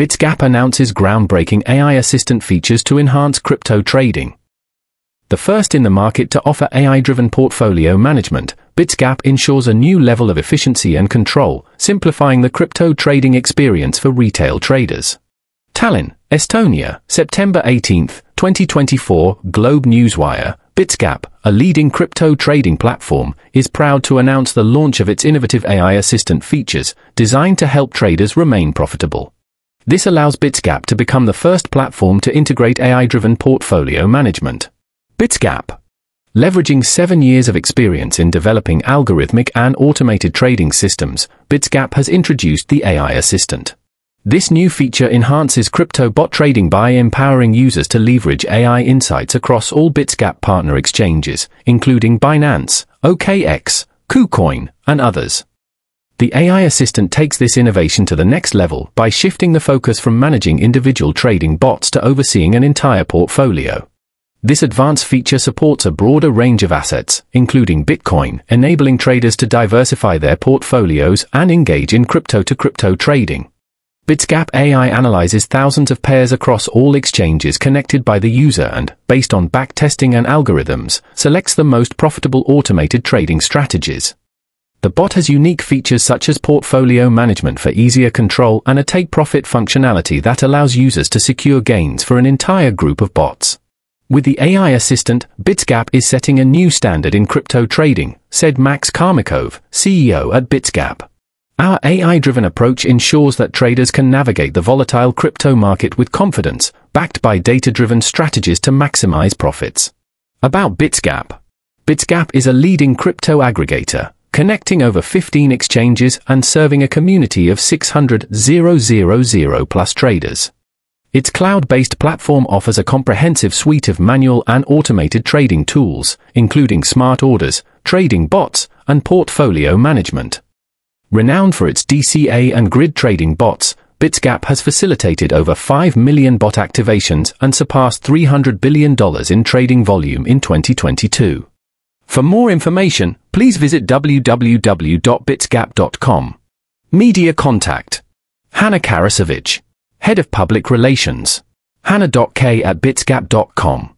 BitsGap announces groundbreaking AI assistant features to enhance crypto trading. The first in the market to offer AI-driven portfolio management, BitsGap ensures a new level of efficiency and control, simplifying the crypto trading experience for retail traders. Tallinn, Estonia, September 18, 2024, Globe Newswire, BitsGap, a leading crypto trading platform, is proud to announce the launch of its innovative AI assistant features, designed to help traders remain profitable. This allows BitsGap to become the first platform to integrate AI-driven portfolio management. BitsGap. Leveraging seven years of experience in developing algorithmic and automated trading systems, BitsGap has introduced the AI Assistant. This new feature enhances crypto bot trading by empowering users to leverage AI insights across all BitsGap partner exchanges, including Binance, OKX, KuCoin, and others. The AI assistant takes this innovation to the next level by shifting the focus from managing individual trading bots to overseeing an entire portfolio. This advanced feature supports a broader range of assets, including Bitcoin, enabling traders to diversify their portfolios and engage in crypto-to-crypto trading. BitsGap AI analyzes thousands of pairs across all exchanges connected by the user and, based on backtesting and algorithms, selects the most profitable automated trading strategies. The bot has unique features such as portfolio management for easier control and a take profit functionality that allows users to secure gains for an entire group of bots. With the AI assistant, BitsGap is setting a new standard in crypto trading, said Max Karmikov, CEO at BitsGap. Our AI-driven approach ensures that traders can navigate the volatile crypto market with confidence, backed by data-driven strategies to maximize profits. About BitsGap. BitsGap is a leading crypto aggregator, connecting over 15 exchanges and serving a community of 600,000 plus traders. Its cloud-based platform offers a comprehensive suite of manual and automated trading tools, including smart orders, trading bots, and portfolio management. Renowned for its DCA and grid trading bots, BitsGap has facilitated over 5 million bot activations and surpassed $300 billion in trading volume in 2022. For more information, please visit www.bitsgap.com. Media Contact Hannah Karasevich, Head of Public Relations. Hannah.k at bitsgap.com.